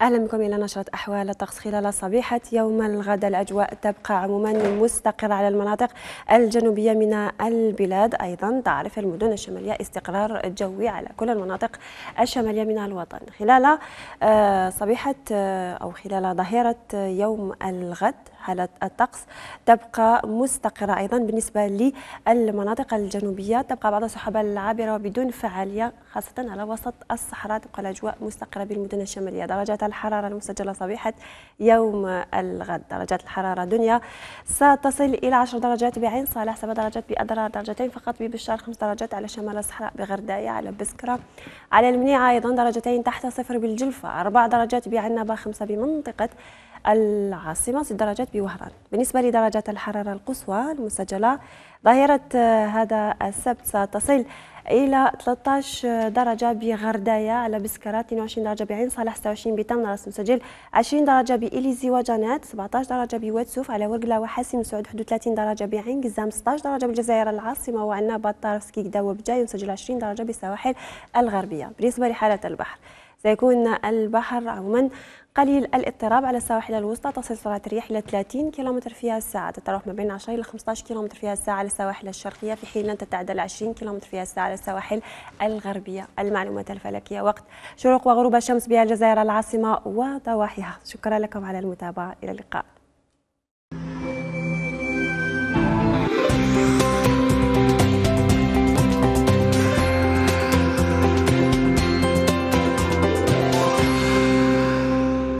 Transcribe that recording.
أهلا بكم إلى نشرة أحوال الطقس خلال صبيحة يوم الغد. الأجواء تبقى عموما مستقرة على المناطق الجنوبية من البلاد. أيضا تعرف المدن الشمالية استقرار جوي على كل المناطق الشمالية من الوطن. خلال آه، صبيحة آه، أو خلال ظهيرة يوم الغد حالة الطقس تبقى مستقرة أيضا بالنسبة للمناطق الجنوبية. تبقى بعض السحب العابرة بدون فعالية خاصة على وسط الصحراء. تبقى الأجواء مستقرة بالمدن الشمالية. درجات الحرارة المسجلة صبيحة يوم الغد. درجات الحرارة دنيا ستصل إلى 10 درجات بعين صالح 7 درجات بأدرار درجتين فقط ببشار 5 درجات على شمال الصحراء بغرداية على بسكرة. على المنيعة أيضا درجتين تحت صفر بالجلفة 4 درجات بعنبة 5 بمنطقة العاصمة 6 درجات بوهران. بالنسبة لدرجات الحرارة القصوى المسجلة ظاهرة هذا السبت ستصل إلى 13 درجة بغرداية على بسكرات 22 درجة بعين صالح 26 بتم راس مسجل 20 درجة بإليزي وجانات 17 درجة بواتسوف على ورقلة وحاسم سعود 31 درجة بعين قزام 16 درجة بالجزائر العاصمة وعنابة طارسكي قداوة بجاي مسجل 20 درجة بالسواحل الغربية. بالنسبة لحالة البحر سيكون البحر عموما قليل الاضطراب على السواحل الوسطى تصل سرعة الرياح إلى 30 كم فيها الساعة. تتراوح ما بين 10 إلى 15 كم فيها الساعة على السواحل الشرقية في حين لن تتعدى 20 كم فيها الساعة على السواحل الغربية. المعلومات الفلكية وقت شروق وغروب الشمس بها الجزائر العاصمة وضواحيها. شكرا لكم على المتابعة. إلى اللقاء.